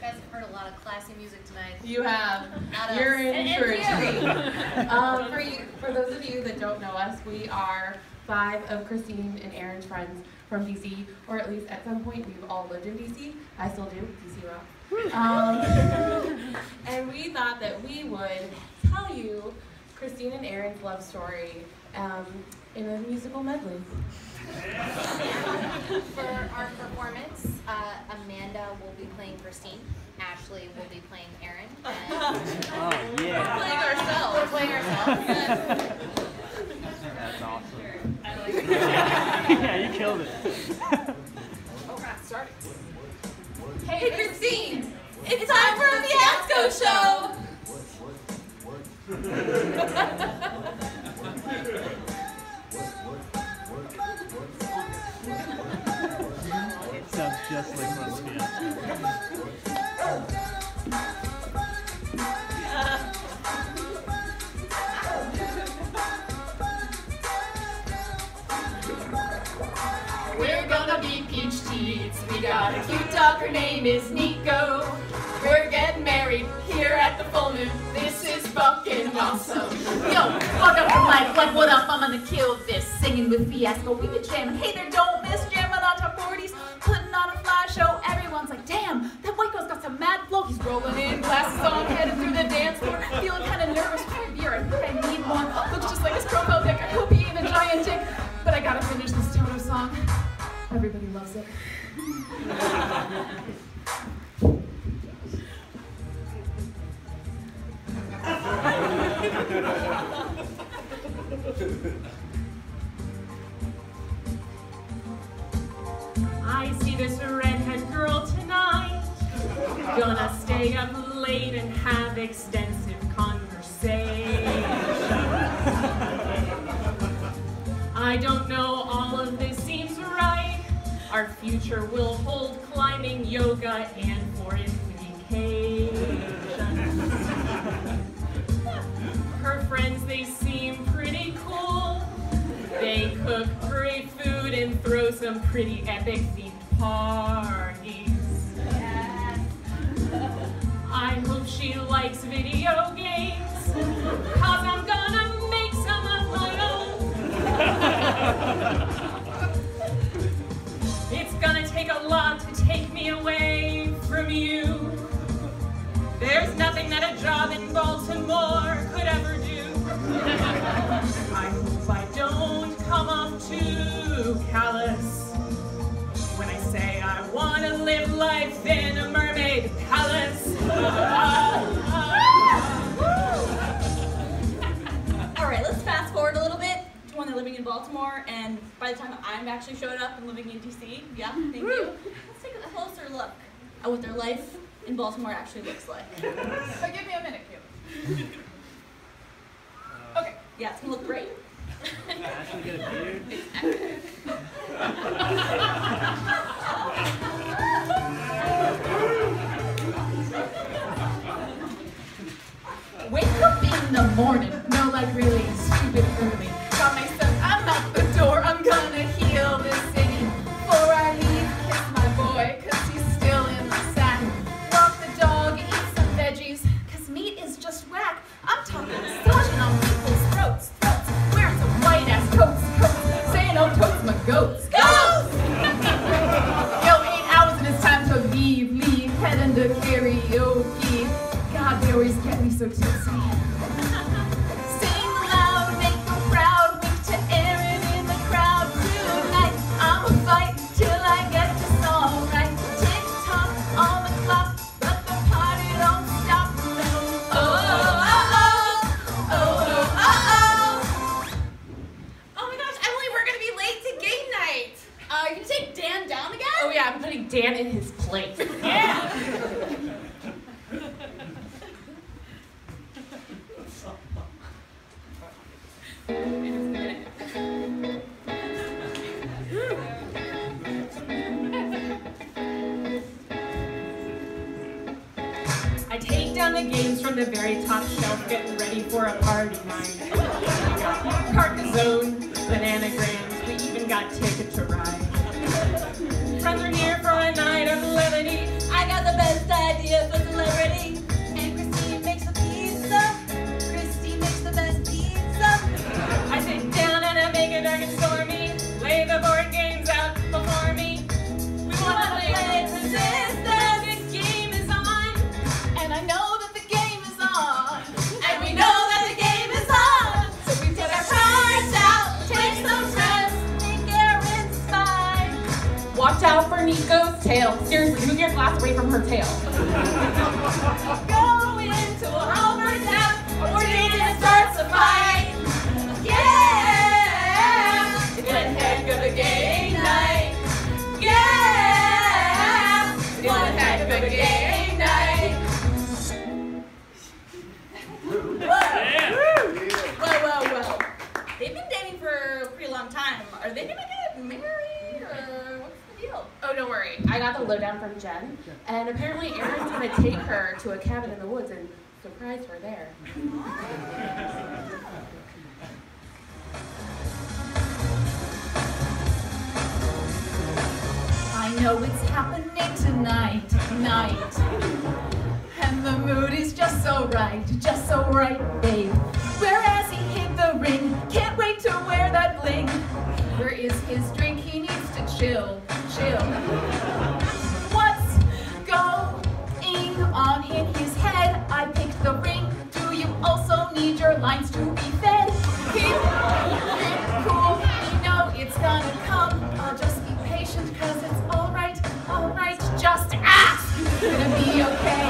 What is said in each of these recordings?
guys have heard a lot of classy music tonight. You have. Not You're us. in And for a treat. um, for, you, for those of you that don't know us, we are five of Kristine and Aaron's friends from DC, or at least at some point we've all lived in DC. I still do, DC Rock. Um, and we thought that we would tell you Kristine and Aaron's love story um, in a musical medley. For our performance, uh, Amanda will be playing Kristine. Ashley will be playing Aaron. And Oh, yeah. we're Playing ourselves. we're playing ourselves. That's awesome. yeah, you killed it. Hey Kristine, it's time for a fiasco show. It sounds just like Peach. We got a cute dog, her name is Nico. We're getting married here at the full moon. This is fucking awesome. Yo, fuck up the mic, like what up? I'm gonna kill this. Singing with Fiasco, we been jamming. Hey there, don't I see this redhead girl tonight. Gonna stay up late and have extensive conversation. I don't know, all of this seems right. Our future will hold climbing, yoga, and vacations. Her friends, they seem pretty cool. They cook great food and throw some pretty epic themed parties. I hope she likes video games, cause I'm gonna make some of my own. It's gonna take a lot to take me away from you. There's nothing that a job in too callous when I say I want to live life in a mermaid palace. All right, let's fast forward a little bit to when they're living in Baltimore, and by the time I'm actually showed up and living in DC, yeah, thank you. Let's take a closer look at what their life in Baltimore actually looks like. But give me a minute, Caleb. Okay. Yeah, it's gonna look great. Ashley get a beard? Wake up in the morning, no like really goats! Yo, eight hours and it's time to leave, leave, heading to karaoke. God, they always get me so tipsy. Take the games from the very top shelf, getting ready for a party night. We got Carcassonne, bananagrams, we even got Ticket to Ride. Friends are here for a night of levity. I got the best idea for celebrity. And Kristine makes the pizza. Kristine makes the best pizza. I sit down and I make it dark and stormy. Lay the board games Watch out for Nico's tail. Seriously, move your glass away from her tail. Go into a Albert out, or Dana starts a fight. Yeah! It's one heck of a game night. Yeah! It's one heck of a game I got the lowdown from Jen, and apparently Aaron's gonna take her to a cabin in the woods and surprise her there. I know it's happening tonight, tonight. And the mood is just so right, just so right, babe. Where has he hid the ring? Can't wait to wear that bling. Where is his drink? He needs to chill, chill. Patient, cause it's alright, alright. Just ask. Gonna be okay.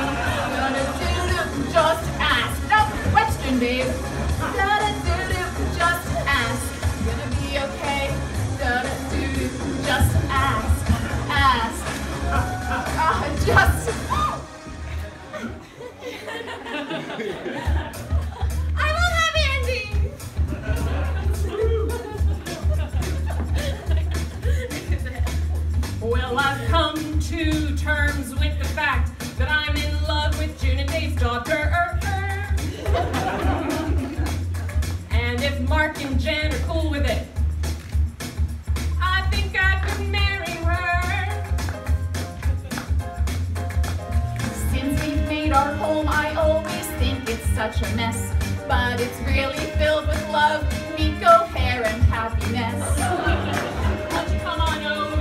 Daughter. And if Mark and Jen are cool with it, I think I could marry her. Since we've made our home, I always think it's such a mess. But it's really filled with love, Nico, hair, and happiness. Won't you come on over